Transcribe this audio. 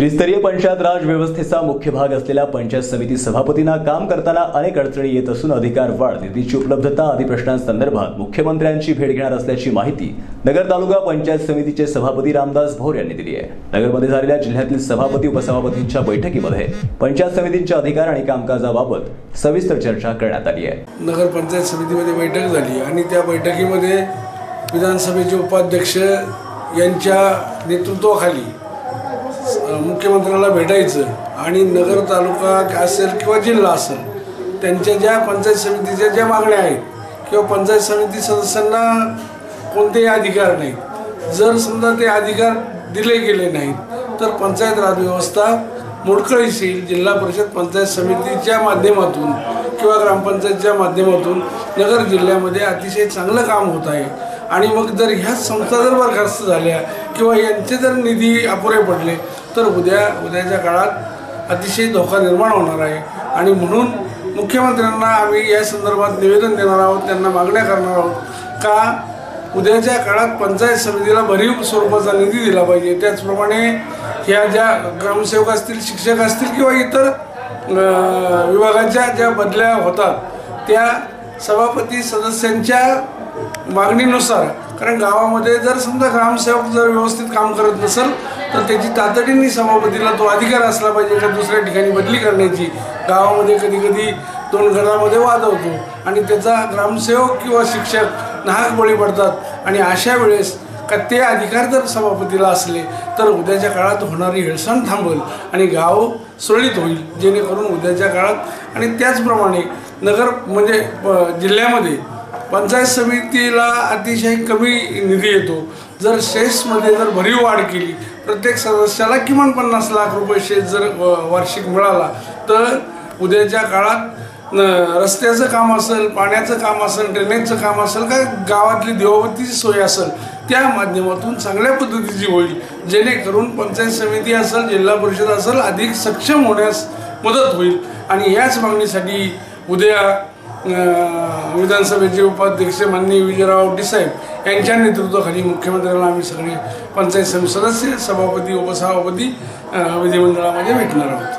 त्रिस्तरीय पंचायत राज व्यवस्थेचा मुख्य भाग असलेल्या पंचायत समिती सभापतींना काम करताना अनेक अडचणी येत असून अधिकार वाढ निधीची उपलब्धता आदी प्रश्नांसंदर्भात मुख्यमंत्र्यांची भेट घेणार असल्याची माहिती नगर तालुका पंचायत समितीचे सभापती रामदास भोर यांनी दिली आहे. नगरमध्ये झालेल्या जिल्ह्यातील सभापती उपसभापतींच्या बैठकीमध्ये पंचायत समितींच्या अधिकार आणि कामकाजाबाबत सविस्तर चर्चा करण्यात आली आहे. नगर पंचायत समितीमध्ये बैठक झाली आणि त्या बैठकीमध्ये विधानसभेचे उपाध्यक्ष यांच्या नेतृत्वाखाली मुख्यमंत्र्याला भेटायचं आणि नगर तालुका असेल किंवा जिल्हा असेल त्यांच्या ज्या पंचायत समितीच्या ज्या मागण्या आहेत किंवा पंचायत समिती सदस्यांना कोणतेही अधिकार नाहीत. जर समजा ते अधिकार दिले गेले नाहीत तर पंचायत राज व्यवस्था मोडकळीस येईल. जिल्हा परिषद पंचायत समितीच्या माध्यमातून किंवा ग्रामपंचायतच्या माध्यमातून नगर जिल्ह्यामध्ये अतिशय चांगलं काम होत आहे. आणि मग जर ह्या संस्था जर बरखास्त झाल्या किंवा यांचे जर निधी अपुरे पडले तर उद्या उद्याच्या काळात अतिशय धोका निर्माण होणार आहे. आणि म्हणून मुख्यमंत्र्यांना आम्ही या संदर्भात निवेदन देणार आहोत त्यांना मागण्या करणार आहोत का उद्याच्या काळात पंचायत समितीला भरीव स्वरूपाचा निधी दिला पाहिजे. त्याचप्रमाणे ह्या ज्या ग्रामसेवक असतील शिक्षक असतील किंवा इतर विभागाच्या ज्या बदल्या होतात त्या सभापती सदस्यांच्या मागणीनुसार कारण गावामध्ये जर समजा ग्रामसेवक जर व्यवस्थित काम करत नसेल तर त्याची तातडीने सभापतीला तो अधिकार असला पाहिजे का दुसऱ्या ठिकाणी बदली करण्याची. गावामध्ये कधी कधी दोन घरामध्ये वाद होतो आणि त्याचा ग्रामसेवक किंवा शिक्षक नाहक बळी पडतात. आणि अशा वेळेस का ते अधिकार जर सभापतीला असले तर उद्याच्या काळात होणारी हेळसांड थांबेल आणि गाव सुरळीत होईल जेणेकरून उद्याच्या काळात आणि त्याचप्रमाणे नगर म्हणजे जिल्ह्यामध्ये पंचायत समितीला अतिशय कमी निधी येतो. जर शेसमध्ये जर भरीव वाढ केली प्रत्येक सदस्याला किमान पन्नास लाख रुपये शेत जर वार्षिक मिळाला तर उद्याच्या काळात रस्त्याचं काम असेल पाण्याचं काम असेल ड्रेनेजचं काम असेल का गावातली देवावतीची सोय असेल त्या माध्यमातून चांगल्या पद्धतीची होईल. जेणेकरून पंचायत समिती असेल जिल्हा परिषद असेल अधिक सक्षम होण्यास मदत होईल. आणि याच मागणीसाठी उद्या विधानसभेचे उपाध्यक्ष माननीय विजयराव साहेब यांच्या नेतृत्वाखाली मुख्यमंत्र्यांना आम्ही सगळे पंचायत समिती सदस्य सभापती उपसभापती विधिमंडळामध्ये भेटणार आहोत.